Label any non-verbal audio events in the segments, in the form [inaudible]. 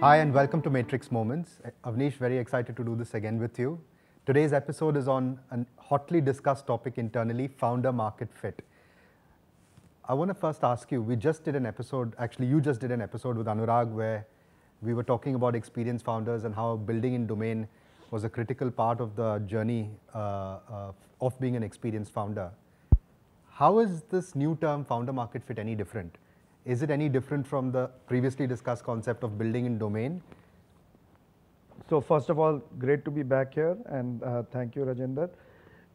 Hi, and welcome to Matrix Moments. Avnish, very excited to do this again with you. Today's episode is on a hotly discussed topic internally founder market fit. I want to first ask you we just did an episode, actually, you just did an episode with Anurag where we were talking about experienced founders and how building in domain was a critical part of the journey uh, uh, of being an experienced founder. How is this new term founder market fit any different? Is it any different from the previously discussed concept of building in domain? So first of all, great to be back here and uh, thank you Rajinder.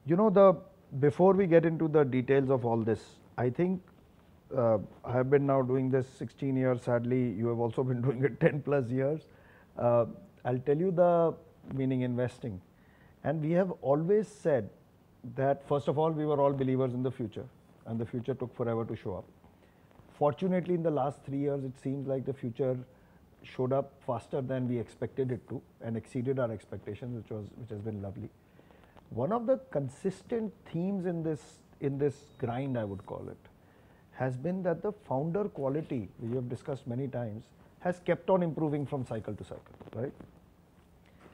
You know the before we get into the details of all this, I think uh, I have been now doing this 16 years. Sadly, you have also [laughs] been doing it 10 plus years. Uh, I'll tell you the meaning investing. And we have always said that first of all, we were all believers in the future and the future took forever to show up. Fortunately, in the last three years, it seems like the future showed up faster than we expected it to and exceeded our expectations, which was which has been lovely. One of the consistent themes in this in this grind, I would call it, has been that the founder quality, we have discussed many times, has kept on improving from cycle to cycle, right?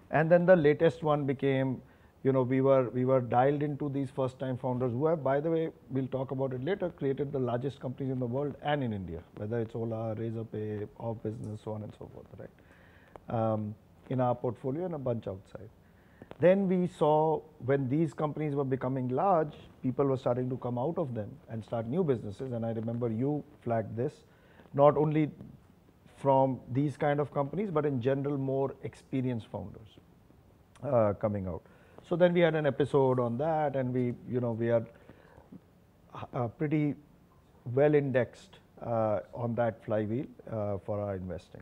And then the latest one became, you know, we were we were dialed into these first time founders who have, by the way, we'll talk about it later, created the largest companies in the world and in India, whether it's Ola, Razorpay, OfBusiness, so on and so forth, right? Um, in our portfolio and a bunch outside. Then we saw when these companies were becoming large, people were starting to come out of them and start new businesses. And I remember you flagged this, not only from these kind of companies, but in general, more experienced founders uh, coming out. So then we had an episode on that, and we, you know, we are uh, pretty well indexed uh, on that flywheel uh, for our investing.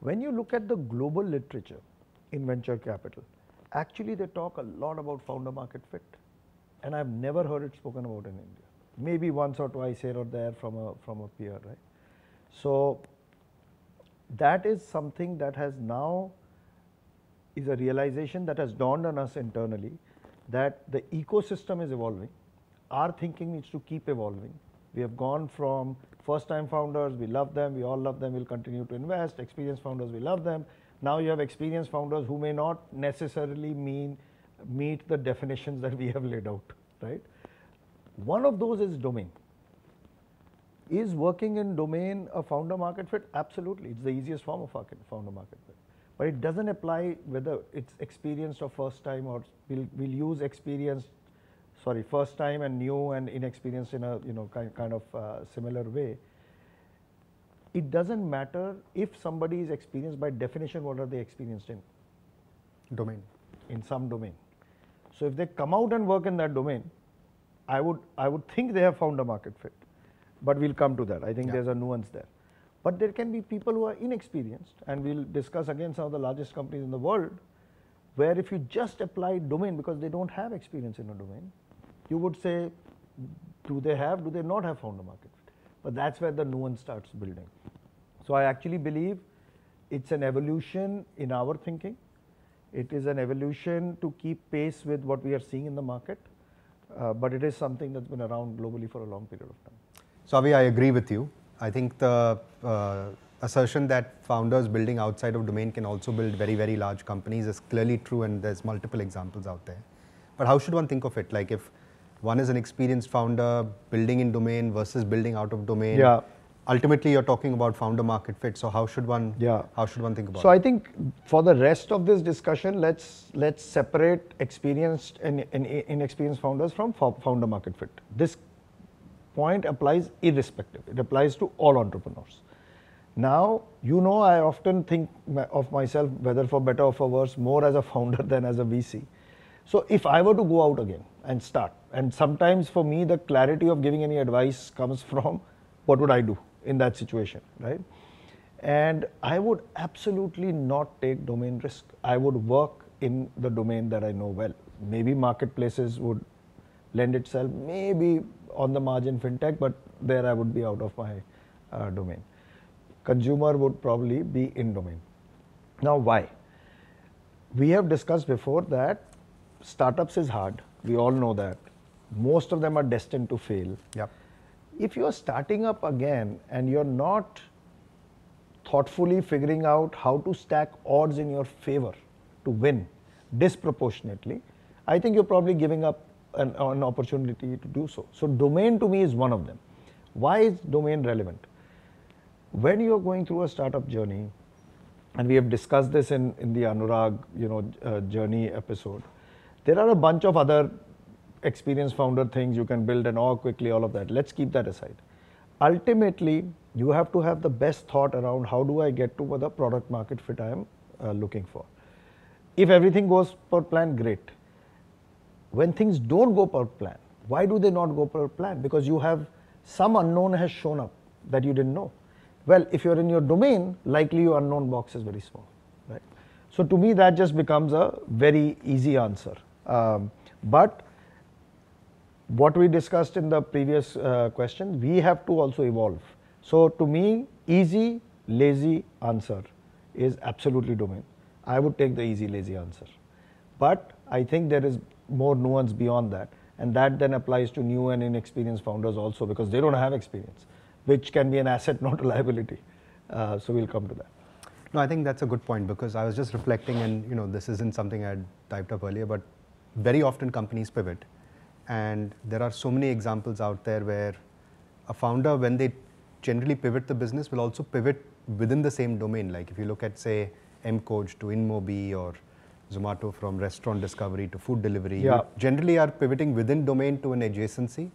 When you look at the global literature in venture capital, actually they talk a lot about founder market fit and I've never heard it spoken about in India. Maybe once or twice here or there from a, from a peer, right? So that is something that has now is a realization that has dawned on us internally that the ecosystem is evolving. Our thinking needs to keep evolving. We have gone from first time founders, we love them, we all love them, we'll continue to invest. Experienced founders, we love them. Now you have experienced founders who may not necessarily mean meet the definitions that we have laid out, right? One of those is domain. Is working in domain a founder market fit? Absolutely. It's the easiest form of founder market fit. But it doesn't apply whether it's experienced or first time or we'll, we'll use experienced, sorry, first time and new and inexperienced in a you know kind, kind of uh, similar way. It doesn't matter if somebody is experienced by definition what are they experienced in? Domain. In some domain. So if they come out and work in that domain i would i would think they have found a market fit. But we'll come to that. I think yeah. there's a nuance there but there can be people who are inexperienced and we'll discuss again some of the largest companies in the world where if you just apply domain because they don't have experience in a domain you would say do they have do they not have found a market but that's where the nuance starts building. So I actually believe it's an evolution in our thinking. It is an evolution to keep pace with what we are seeing in the market, uh, but it is something that's been around globally for a long period of time. So I agree with you. I think the uh, assertion that founders building outside of domain can also build very, very large companies is clearly true and there's multiple examples out there. But how should one think of it? Like if one is an experienced founder building in domain versus building out of domain. Yeah. Ultimately, you're talking about founder market fit. So how should one? Yeah. How should one think about? So I think for the rest of this discussion, let's let's separate experienced and, and inexperienced founders from founder market fit. This point applies irrespective. It applies to all entrepreneurs. Now, you know, I often think of myself, whether for better or for worse, more as a founder than as a VC. So if I were to go out again and start, and sometimes for me, the clarity of giving any advice comes [laughs] from what would I do in that situation, right? And I would absolutely not take domain risk. I would work in the domain that I know well. Maybe marketplaces would lend itself, maybe on the margin fintech, but there I would be out of my uh, domain. Consumer would probably be in domain. Now, why? We have discussed before that startups is hard. We all know that most of them are destined to fail. Yep. If you're starting up again and you're not thoughtfully figuring out how to stack odds in your favor to win disproportionately, I think you're probably giving up an, an opportunity to do so. So domain to me is one of them. Why is domain relevant? When you're going through a startup journey, and we have discussed this in, in the Anurag, you know, uh, journey episode, there are a bunch of other experienced founder things you can build and all quickly, all of that. Let's keep that aside. Ultimately, you have to have the best thought around how do I get to the product market fit I am uh, looking for. If everything goes per plan, great. When things don't go per plan, why do they not go per plan? Because you have some unknown has shown up that you didn't know. Well, if you're in your domain, likely your unknown box is very small, right? So to me, that just becomes a very easy answer. Um, but what we discussed in the previous uh, question, we have to also evolve. So to me, easy, lazy answer is absolutely domain. I would take the easy, lazy answer. But I think there is more nuance beyond that. And that then applies to new and inexperienced founders also because they don't have experience, which can be an asset, [laughs] not a liability. Uh, so we'll come to that. No, I think that's a good point because I was just reflecting, and you know, this isn't something I typed up earlier, but very often companies pivot and there are so many examples out there where a founder, when they generally pivot the business, will also pivot within the same domain. Like if you look at, say, M mKhoj to InMobi or Zomato from restaurant discovery to food delivery, yeah. you generally are pivoting within domain to an adjacency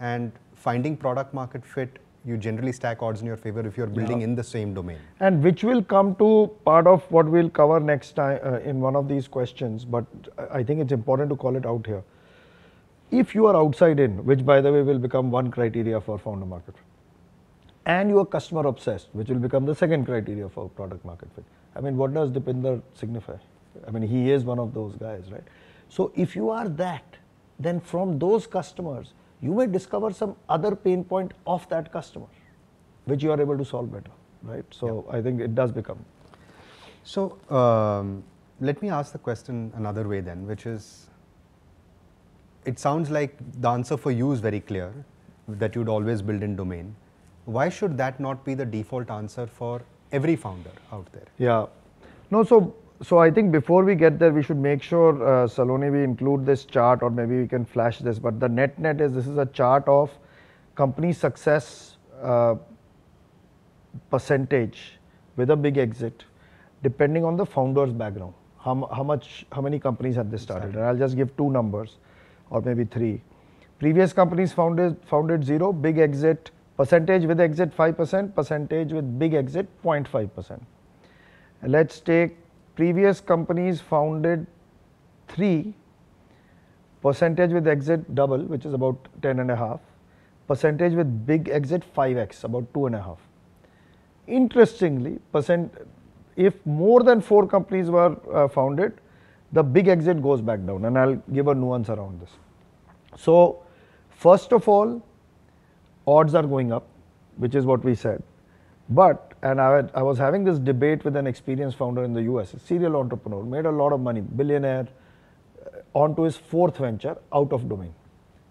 and finding product market fit you generally stack odds in your favor if you're building yeah. in the same domain. And which will come to part of what we'll cover next time uh, in one of these questions, but I think it's important to call it out here. If you are outside in, which by the way will become one criteria for founder market fit, and you are customer obsessed, which will become the second criteria for product market fit. I mean, what does Deepinder signify? I mean, he is one of those guys, right? So if you are that, then from those customers, you may discover some other pain point of that customer, which you are able to solve better, right? So I think it does become. So um, let me ask the question another way then, which is it sounds like the answer for you is very clear that you'd always build in domain. Why should that not be the default answer for every founder out there? Yeah. No, so so I think before we get there, we should make sure, uh, Saloni, we include this chart or maybe we can flash this. But the net net is this is a chart of company success uh, percentage with a big exit, depending on the founder's background. How, how much, how many companies have they started? And I'll just give two numbers or maybe three. Previous companies founded, founded zero, big exit, percentage with exit 5%, percentage with big exit 0.5%. Let's take previous companies founded three, percentage with exit double, which is about 10 and a half, percentage with big exit 5x, about two and a half. Interestingly, percent, if more than four companies were uh, founded, the big exit goes back down and I'll give a nuance around this. So first of all, odds are going up, which is what we said. But, and I, had, I was having this debate with an experienced founder in the US, a serial entrepreneur, made a lot of money, billionaire, uh, onto his fourth venture out of domain.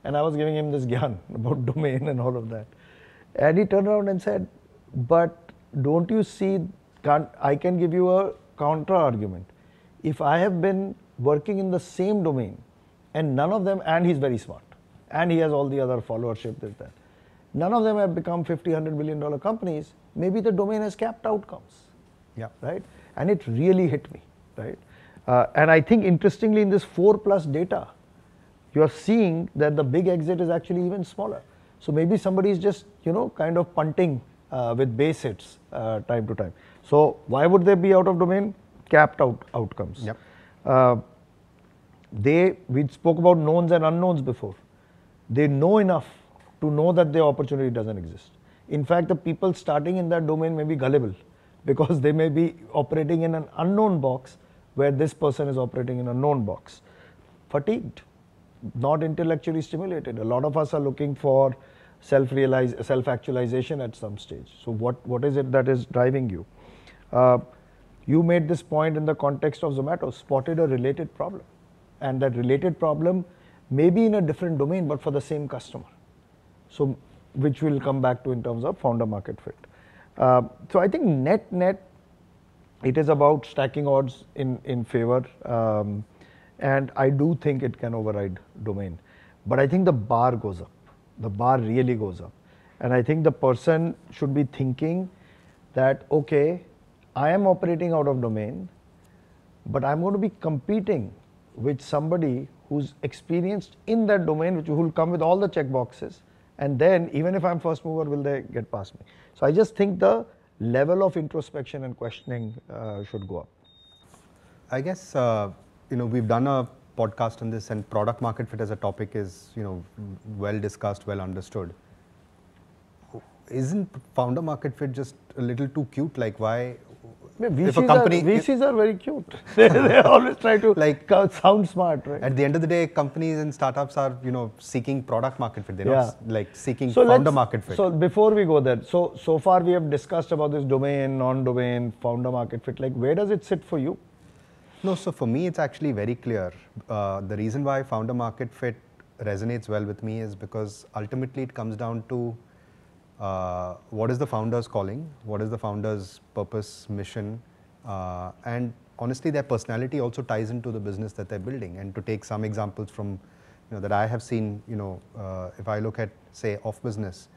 And I was giving him this [laughs] gyan about domain and all of that. And he turned around and said, but don't you see, can't, I can give you a counter argument. If I have been working in the same domain and none of them, and he's very smart, and he has all the other followership, this, that. None of them have become 50, 100 million dollar companies. Maybe the domain has capped outcomes. Yeah. Right? And it really hit me. Right? Uh, and I think interestingly in this 4 plus data, you are seeing that the big exit is actually even smaller. So maybe somebody is just, you know, kind of punting uh, with base hits uh, time to time. So why would they be out of domain? Capped out outcomes. Yep. Uh, they, we spoke about knowns and unknowns before. They know enough to know that the opportunity doesn't exist. In fact, the people starting in that domain may be gullible [laughs] because they may be operating in an unknown box where this person is operating in a known box. Fatigued, not intellectually stimulated. A lot of us are looking for self-realize, self-actualization at some stage. So what, what is it that is driving you? Uh, you made this point in the context of Zomato, spotted a related problem. And that related problem may be in a different domain, but for the same customer. So which we'll come back to in terms of founder market fit. Uh, so I think net net, it is about stacking odds in in favor, um, and I do think it can override domain, but I think the bar goes up. The bar really goes up, and I think the person should be thinking that okay, I am operating out of domain, but I'm going to be competing with somebody who's experienced in that domain, which will come with all the check boxes, and then even if I'm first mover, will they get past me? So I just think the level of introspection and questioning uh, should go up. I guess uh, you know we've done a podcast on this, and product market fit as a topic is you know well discussed, well understood. Isn't founder market fit just a little too cute? Like why? VCs, if a company, are, VCs are very cute. [laughs] they, they always try to Like- like sound smart, right? at the end of the day, companies and startups are you know seeking product market fit. They're Yeah. not like seeking So founder market fit. So before we go there, so so far we have discussed about this domain, non-domain, founder market fit. Like where does it sit for you? No, so for me, it's actually very clear. Uh, the reason why founder market fit resonates well with me is because ultimately it comes down to uh, what is the founder's calling, what is the founder's purpose, mission, uh, and honestly, their personality also ties into the business that they're building. And to take some examples from, you know, that I have seen, you know, uh, if I look at say OfBusiness,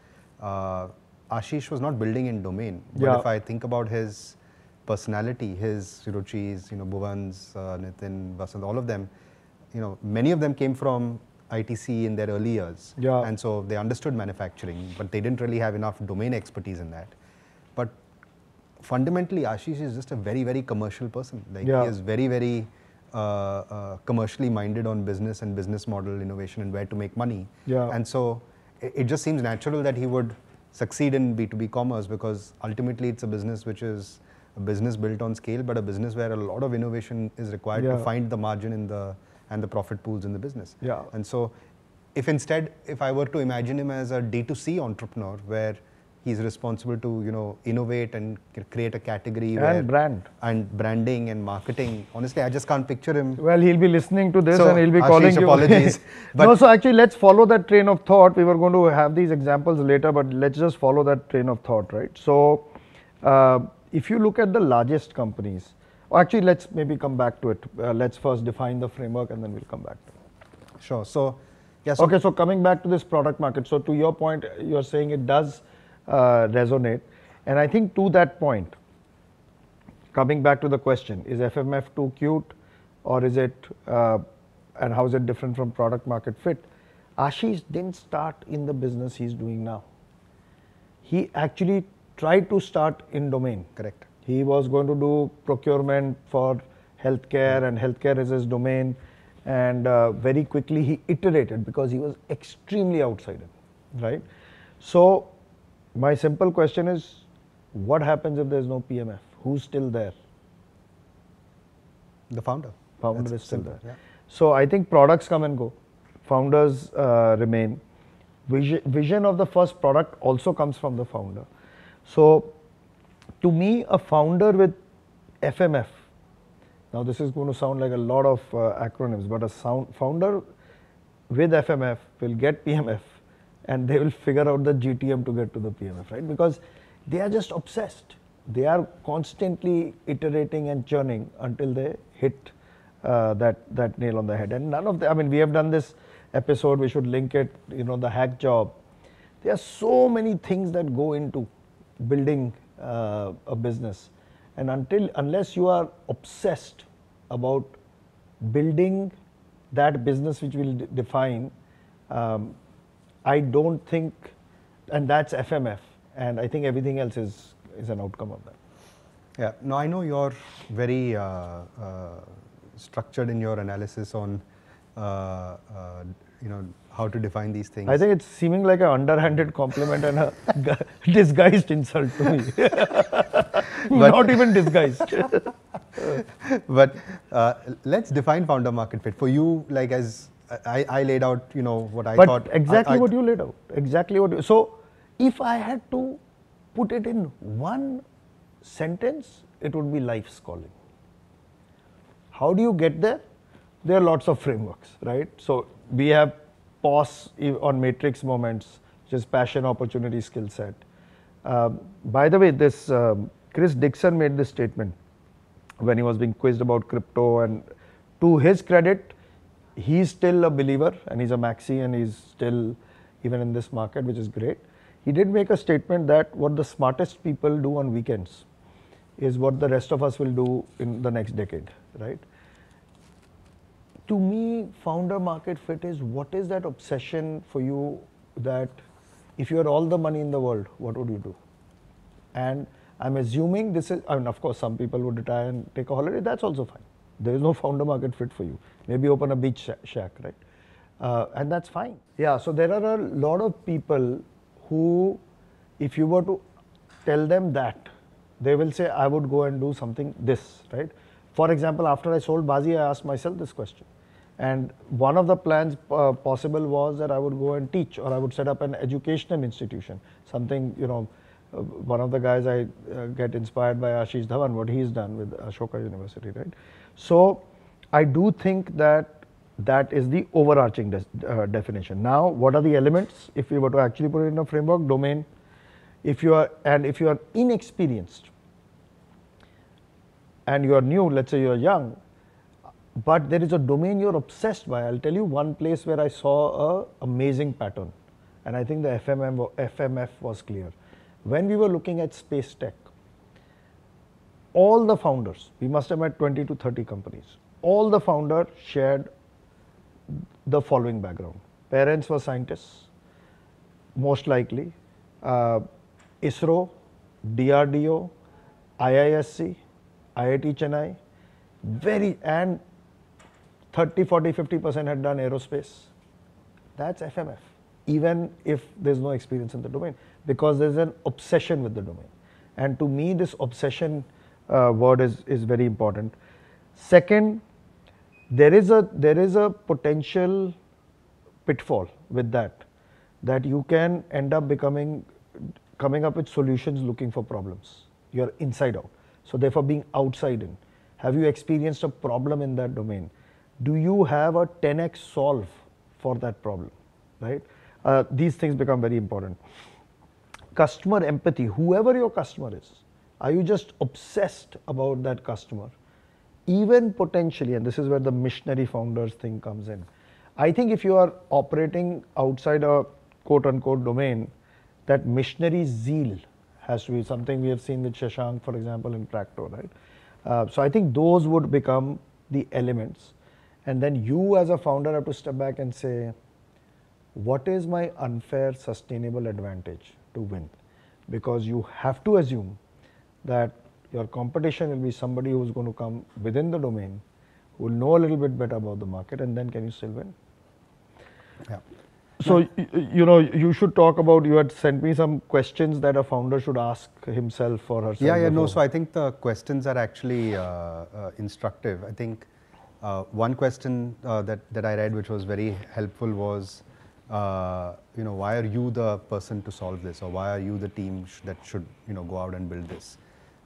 uh, Ashish was not building in domain, but Yeah. if I think about his personality, his Ruchis, you know, Bhuvan's, uh, Nitin, Vasant, all of them, you know, many of them came from ITC in their early years. Yeah. And so they understood manufacturing, but they didn't really have enough domain expertise in that. But fundamentally, Ashish is just a very, very commercial person. Like Yeah. he is very, very uh, uh, commercially minded on business and business model innovation and where to make money. Yeah. And so it, it just seems natural that he would succeed in B2B commerce because ultimately it's a business which is a business built on scale, but a business where a lot of innovation is required Yeah. to find the margin in the and the profit pools in the business. Yeah. And so if instead, if I were to imagine him as a D2C entrepreneur where he's responsible to, you know, innovate and create a category And where brand. and branding and marketing. Honestly, I just can't picture him. Well, he'll be listening to this So, and he'll be Ashish, calling you. apologies, [laughs] no, but- so actually, let's follow that train of thought. We were going to have these examples later, but let's just follow that train of thought, right? So, uh, if you look at the largest companies, actually, let's maybe come back to it. Uh, let's first define the framework and then we'll come back to it. Sure. So, yes. Okay, so coming back to this product market, so to your point, you're saying it does uh, resonate, and I think to that point, coming back to the question, is FMF too cute, or is it, uh, and how is it different from product market fit? Ashish didn't start in the business he's doing now. He actually tried to start in domain. Correct. He was going to do procurement for healthcare, and healthcare is his domain. And uh, very quickly he iterated because he was extremely outside it, right? So, my simple question is what happens if there's no PMF? Who's still there? the founder. Founder That's is still simple, there. yeah. So, I think products come and go, founders uh, remain. Vision, vision of the first product also comes from the founder. So, to me, a founder with FMF, now this is going to sound like a lot of uh, acronyms, but a sound founder with FMF will get PMF and they will figure out the GTM to get to the PMF, right? Because they are just obsessed. They are constantly iterating and churning until they hit uh, that that nail on the head. And none of the, I mean, we have done this episode. We should link it. You know, the hack job. There are so many things that go into building uh, a business, and until unless you are obsessed about building that business which will d- define, um, I don't think, and that's FMF, and I think everything else is is an outcome of that. Yeah. Now I know you're very uh, uh, structured in your analysis on, uh, uh, you know, how to define these things. I think it's seeming like an underhanded compliment and a [laughs] disguised insult to me. [laughs] Not even disguised. [laughs] but uh, let's define founder market fit for you. Like as I, I laid out, you know, what I but thought. I- exactly I- what you laid out. Exactly what you. So, if I had to put it in one sentence, it would be life's calling. How do you get there? There are lots of frameworks, right? So we have i- on matrix moments, which is passion, opportunity, skill set. Um, by the way, this um, Chris Dixon made this statement when he was being quizzed about crypto, and to his credit, he's still a believer and he's a maxi and he's still even in this market, which is great. He did make a statement that what the smartest people do on weekends is what the rest of us will do in the next decade, right? To me, founder market fit is what is that obsession for you that if you had all the money in the world, what would you do? And I'm assuming this is, I mean, of course, some people would retire and take a holiday, that's also fine. There is no founder market fit for you. Maybe open a beach shack, right? Uh, and that's fine. Yeah, so there are a lot of people who, if you were to tell them that, they will say, I would go and do something this, right? For example, after I sold Baazee, I asked myself this question. And one of the plans uh, possible was that I would go and teach or I would set up an educational institution, something, you know, uh, one of the guys I uh, get inspired by Ashish Dhawan, what he's done with Ashoka University, right? So I do think that that is the overarching de uh, definition. Now, what are the elements? If we were to actually put it in a framework, domain, if you are, and if you are inexperienced and you are new, let's say you are young, but there is a domain you're obsessed by. I'll tell you one place where I saw a amazing pattern, and I think the FMM, FMF was clear. When we were looking at space tech, all the founders, we must have met 20 to 30 companies, all the founders shared the following background. Parents were scientists, most likely, uh, ISRO, DRDO, IISc, IIT Chennai, very, and 30, 40, 50% had done aerospace. That's FMF, even if there's no experience in the domain, because there's an obsession with the domain. And to me, this obsession uh, word is, is very important. Second, there is a there is a potential pitfall with that that you can end up becoming coming up with solutions looking for problems you're inside out so therefore being outside in have you experienced a problem in that domain do you have a 10x solve for that problem right uh, these things become very important customer empathy whoever your customer is are you just obsessed about that customer even potentially, and this is where the missionary founders thing comes in. I think if you are operating outside a quote unquote domain, that missionary zeal has to be something we have seen with Shashank, for example, in Practo, right? Uh, so I think those would become the elements. And then you as a founder have to step back and say, what is my unfair sustainable advantage to win? Because you have to assume that your competition will be somebody who's going to come within the domain, who will know a little bit better about the market, and then can you still win? Yeah. So, you know, you should talk about, you had sent me some questions that a founder should ask himself or herself. Yeah, yeah, no. So I think the questions are actually uh, uh, instructive. I think uh, one question uh, that, that I read which was very helpful was, uh, you know, why are you the person to solve this or why are you the team sh that should, you know, go out and build this?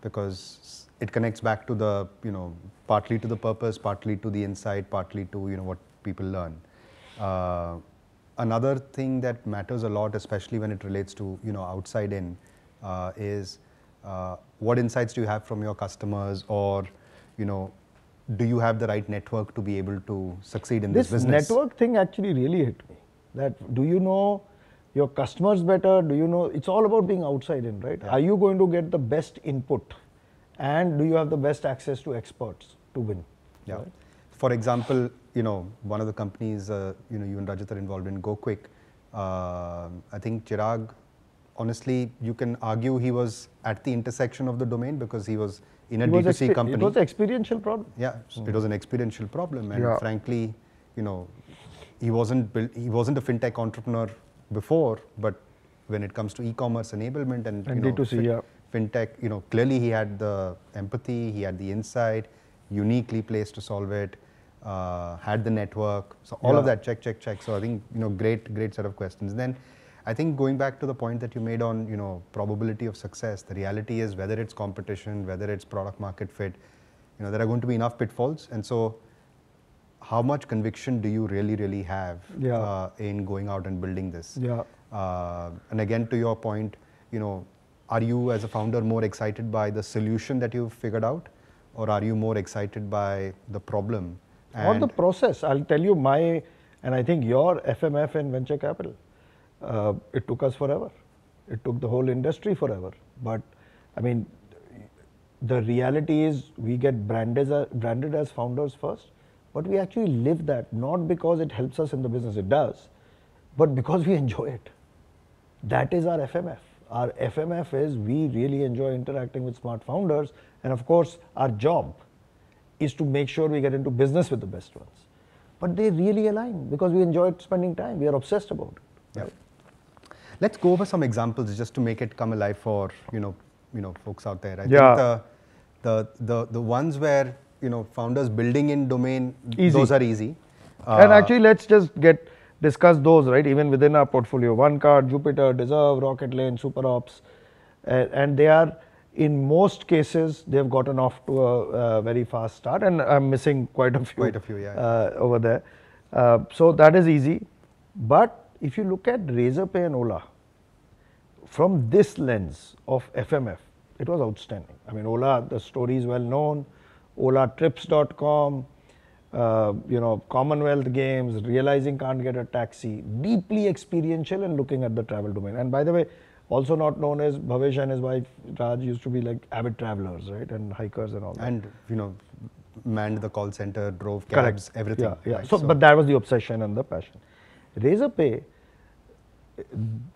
because it connects back to the, you know, partly to the purpose, partly to the insight, partly to, you know, what people learn. Uh, another thing that matters a lot, especially when it relates to, you know, outside in, uh, is uh, what insights do you have from your customers or, you know, do you have the right network to be able to succeed in this, this business? This network thing actually really hit me. That do you know your customers better? Do you know? It's all about being outside in, right? Yeah. Are you going to get the best input? And do you have the best access to experts to win? Yeah. Right? For example, you know, one of the companies, uh, you know, you and Rajat are involved in GoKwik. Uh, I think Chirag, honestly, you can argue he was at the intersection of the domain because he was in a he D2C company. It was an experiential problem. Yeah, mm. it was an experiential problem. And yeah. frankly, you know, he wasn't built, he wasn't a fintech entrepreneur before, but when it comes to e-commerce enablement and, and you know, D2C, yeah. fintech, you know, clearly he had the empathy, he had the insight, uniquely placed to solve it, uh, had the network. So all yeah. of that, check, check, check. So I think, you know, great, great set of questions. Then I think going back to the point that you made on, you know, probability of success, the reality is whether it's competition, whether it's product market fit, you know, there are going to be enough pitfalls. And so how much conviction do you really, really have yeah. uh, in going out and building this? Yeah. Uh, and again, to your point, you know, are you as a founder more excited by the solution that you've figured out or are you more excited by the problem? or the process. I'll tell you my, and I think your FMF in venture capital, uh, it took us forever. It took the whole industry forever. But I mean, the reality is we get branded as, branded as founders first, but we actually live that not because it helps us in the business, it does, but because we [laughs] enjoy it. That is our FMF. Our FMF is we really enjoy interacting with smart founders, and of course, our job is to make sure we get into business with the best ones. But they really align because we enjoy spending time. We are obsessed about it. Yeah. Let's go over some examples just to make it come alive for you know you know folks out there. I Yeah. think the, the the the ones where you know founders building in domain Easy. those are easy. and Uh, actually, let's just get discuss those right even within our portfolio. OneCard, Jupiter, Deserve, Rocketlane, SuperOps, uh, and they are in most cases they've gotten off to a, uh very fast start, and I'm missing quite a few. Quite a few, yeah. Uh, over there. Uh, so that is easy, but if you look at Razorpay and Ola, from this lens of FMF, it was outstanding. I mean, Ola, the story is well known. OlaTrips.com, uh, you know, Commonwealth Games, realizing can't get a taxi, deeply experiential and looking at the travel domain. And by the way, also not known as Bhavish and his wife Raj used to be like avid travelers, right, and hikers and all that. and you know manned the call center, drove Correct. cabs, everything. Yeah, yeah. right? So, but that was the obsession and the passion. Razorpay,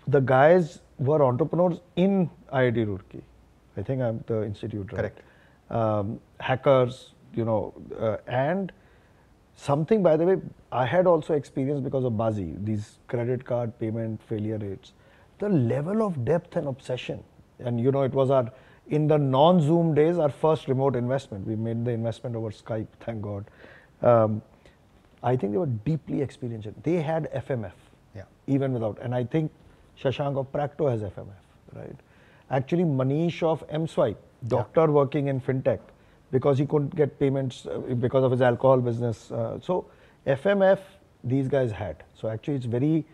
the guys were entrepreneurs in IIT Roorkee. I think I'm the institute, right? Correct. Um, hackers, you know, uh, and something. By the way, I had also experienced because of Baazee, these credit card payment failure rates. The level of depth and obsession, and you know, it was our in the non-Zoom days, our first remote investment. We made the investment over Skype, thank God. Um, I think they were deeply experienced. They had FMF. Even without. And I think Shashank of Practo has FMF, right? Actually, Manish of MSwipe, doctor working in fintech, because he couldn't get payments uh, because of his alcohol business. Uh, so FMF, these guys had. So actually, it's very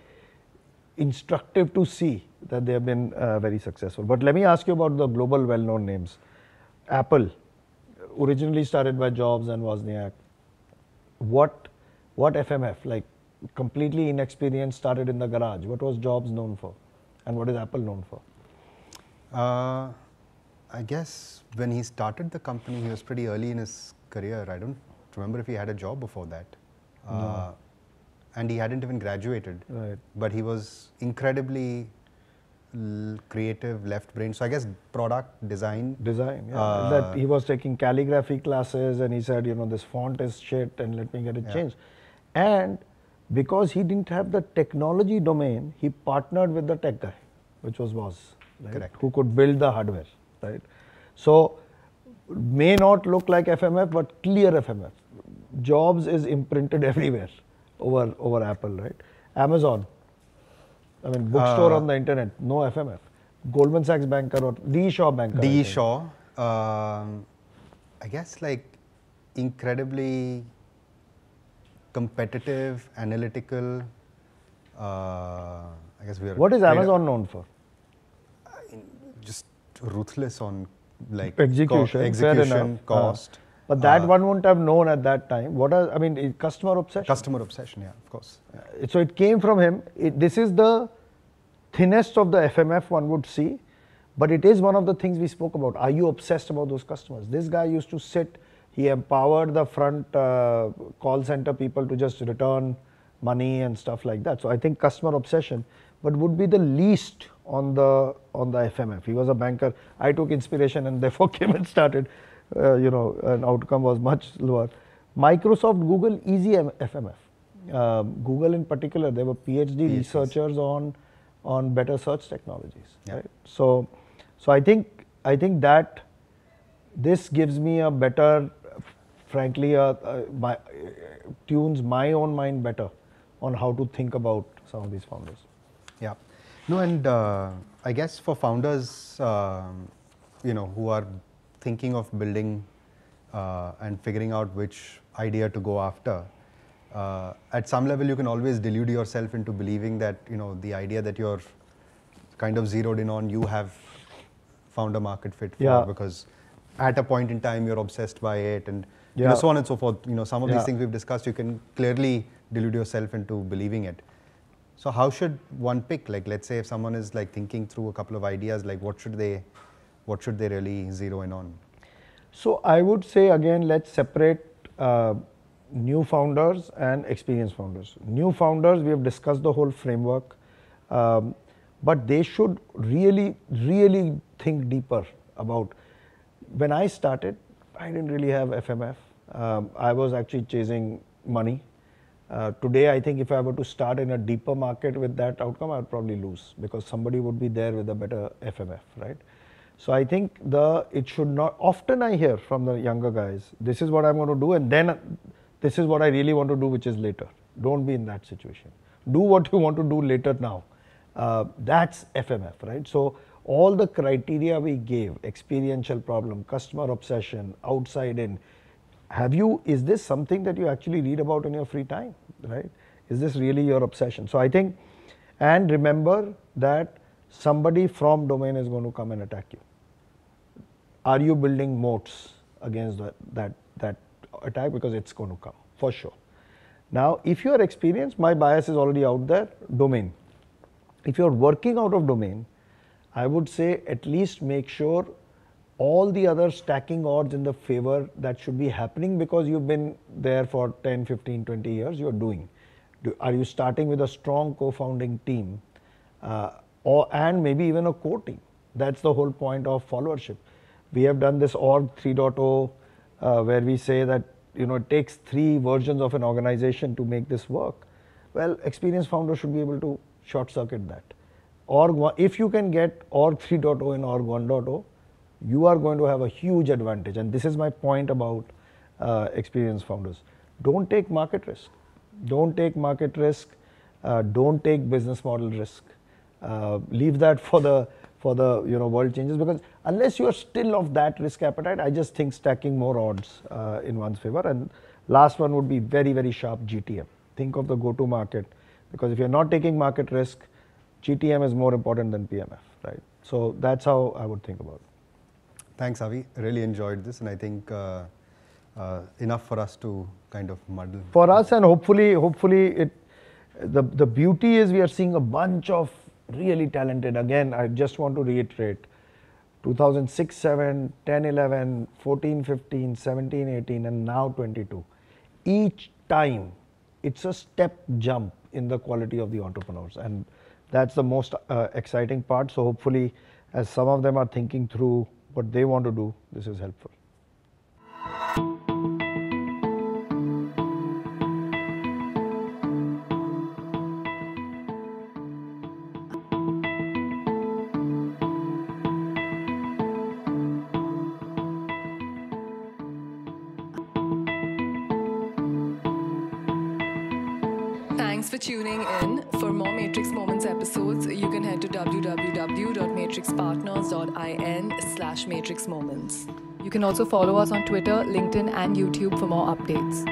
instructive to see that they have been uh, very successful. But let me ask you about the global well-known names. Apple, originally started by Jobs and Wozniak. What, what FMF, like completely inexperienced, started in the garage. What was Jobs known for? And what is Apple known for? Uh, I guess when he started the company, he was pretty early in his career. I don't remember if he had a job before that. Uh, and he hadn't even graduated. Right. But he was incredibly creative, left brain. So I guess product design. Design, yeah. Uh, that he was taking calligraphy classes and he said, you know, this font is shit and let me get it Yeah. changed. And because he didn't have the technology domain, he partnered with the tech guy, which was Woz, right? Correct. Who could build the hardware, right? So, may not look like FMF, but clear FMF. Jobs is imprinted [laughs] everywhere over, over Apple, right? Amazon, I mean, bookstore Uh, on the internet, no FMF. Goldman Sachs banker or D. Shaw banker. D. Shaw, um, I guess like incredibly competitive, analytical. Uh, I guess we are. What is Amazon known for? Just ruthless on like Execution, co- execution, enough. Uh, cost. But that uh, one wouldn't have known at that time. What are, I mean, customer obsession. customer obsession. Yeah, of course. Uh, So it came from him. It, this is the thinnest of the FMF one would see, but it is one of the things we spoke about. Are you obsessed about those customers? This guy used to sit, he empowered the front uh, call center people to just return money and stuff like that. So I think customer obsession, but would be the least on the on the FMF. He was a banker. I took inspiration and [laughs] therefore came and started. Uh, you know, an outcome was much lower. Microsoft, Google, easy FMF. Um, Google in particular, there were PhD PhDs. researchers on on better search technologies. Yeah. Right? So, so I think I think that this gives me a better, frankly, uh, uh, my, uh, tunes my own mind better on how to think about some of these founders. Yeah. No, and uh, I guess for founders, um, you know, who are thinking of building uh, and figuring out which idea to go after, uh, at some level you can always delude yourself into believing that you know the idea that you're kind of zeroed in on, you have found a market fit for Yeah. because at a point in time you're obsessed by it and you know so on and so forth. You know some of Yeah. these things we've discussed, you can clearly delude yourself into believing it. So how should one pick? Like let's say if someone is like thinking through a couple of ideas, like what should they, what should they really zero in on? So I would say again, let's separate uh, new founders and experienced founders. New founders, we have discussed the whole framework, um, but they should really, really think deeper about. When I started, I didn't really have FMF. Um, I was actually chasing money. Uh, today, I think if I were to start in a deeper market with that outcome, I would probably lose because somebody would be there with a better FMF, right? So I think the it should not. Often I hear from the younger guys, this is what I'm going to do, and then this is what I really want to do, which is later. Don't be in that situation. Do what you want to do later now. Uh, that's FMF, right? So all the criteria we gave, experiential problem, customer obsession, outside in, have you, is this something that you actually read about in your free time, right? Is this really your obsession? So I think, and remember that somebody from domain is going to come and attack you. Are you building moats against that, that, that attack? Because it's going to come, for sure. Now, if you are experienced, my bias is already out there, domain. If you're working out of domain, I would say at least make sure all the other stacking odds in the favor that should be happening because you've been there for 10, 15, 20 years, you're doing. Do, are you starting with a strong co-founding team uh, or and maybe even a core team? That's the whole point of followership. We have done this org 3.0 uh, where we say that you know it takes three versions of an organization to make this work. Well, experienced founders should be able to short circuit that. Org if you can get org 3.0 and org 1.0, you are going to have a huge advantage. And this is my point about uh, experienced founders. Don't take market risk. Don't take market risk. Uh, don't take business model risk. Uh, leave that [laughs] for the for the you know world changes because unless you are still of that risk appetite, I just think stacking more odds uh, in one's favor. And last one would be very very sharp GTM. Think of the go-to market because if you're not taking market risk, GTM is more important than PMF, right? So that's how I would think about it. Thanks, Avi. Really enjoyed this, and I think uh, uh, enough for us to kind of muddle. For us, and hopefully, hopefully, it. The the beauty is we are seeing a bunch of really talented. Again, I just want to reiterate. 2006, 7, 10, 11, 14, 15, 17, 18, and now 22. Each time, it's a step jump in the quality of the entrepreneurs, and that's the most uh, exciting part. So hopefully, as some of them are thinking through what they want to do, this is helpful. Also follow us on Twitter, LinkedIn, and YouTube for more updates.